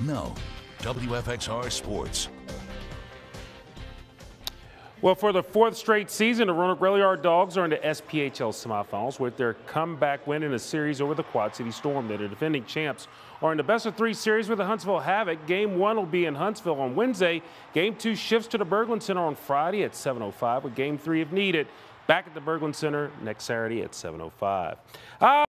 No. WFXR Sports. Well, for the fourth straight season, the Roanoke Yard Dawgs are in the SPHL semifinals with their comeback win in a series over the Quad City Storm. The defending champs are in the best of three series with the Huntsville Havoc. Game one will be in Huntsville on Wednesday. Game two shifts to the Berglund Center on Friday at 7.05 with game three if needed. Back at the Berglund Center next Saturday at 7.05. Uh,